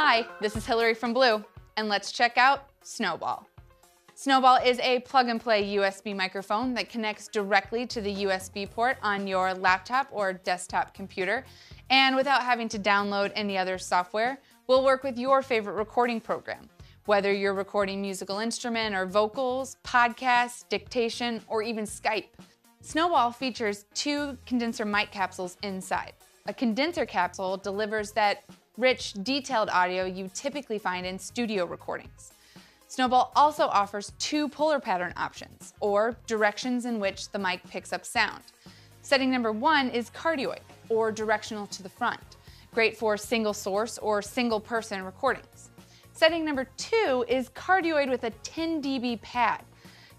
Hi, this is Hillary from Blue, and let's check out Snowball. Snowball is a plug and play USB microphone that connects directly to the USB port on your laptop or desktop computer. And without having to download any other software, will work with your favorite recording program. Whether you're recording musical instrument or vocals, podcasts, dictation, or even Skype. Snowball features two condenser mic capsules inside. A condenser capsule delivers that rich, detailed audio you typically find in studio recordings. Snowball also offers two polar pattern options, or directions in which the mic picks up sound. Setting number one is cardioid, or directional to the front, great for single source or single person recordings. Setting number two is cardioid with a 10 dB pad.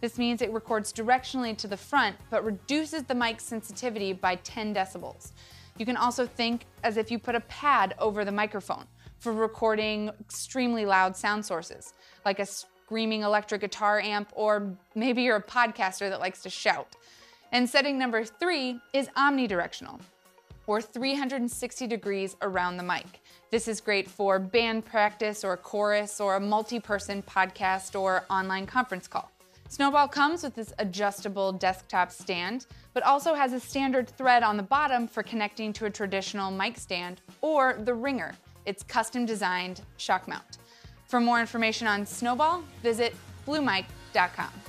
This means it records directionally to the front, but reduces the mic's sensitivity by 10 decibels. You can also think as if you put a pad over the microphone for recording extremely loud sound sources, like a screaming electric guitar amp, or maybe you're a podcaster that likes to shout. And setting number three is omnidirectional, or 360 degrees around the mic. This is great for band practice or chorus or a multi-person podcast or online conference call. Snowball comes with this adjustable desktop stand, but also has a standard thread on the bottom for connecting to a traditional mic stand or the ringer, its custom designed shock mount. For more information on Snowball, visit bluemic.com.